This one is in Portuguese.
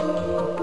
Música